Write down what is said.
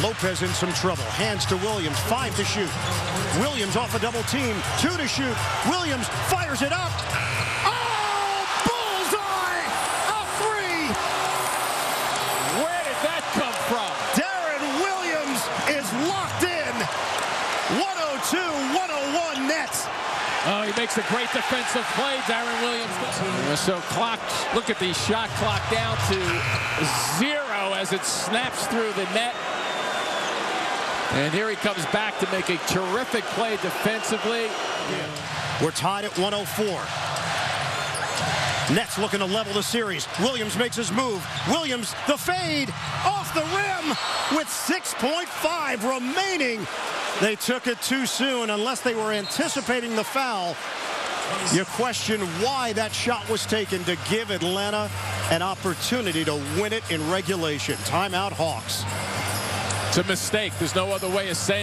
Lopez in some trouble. Hands to Williams. Five to shoot. Williams off a double team. Two to shoot. Williams fires it up. Oh, bullseye! A three! Where did that come from? Deron Williams is locked in. 102-101 Nets. Oh, he makes a great defensive play, Deron Williams. So clock, look at the shot clock down to zero as it snaps through the net. And here he comes back to make a terrific play defensively. We're tied at 104. Nets looking to level the series. Williams makes his move. Williams, the fade, off the rim with 6.5 remaining. They took it too soon. Unless they were anticipating the foul, you question why that shot was taken to give Atlanta an opportunity to win it in regulation. Timeout Hawks. It's a mistake. There's no other way of saying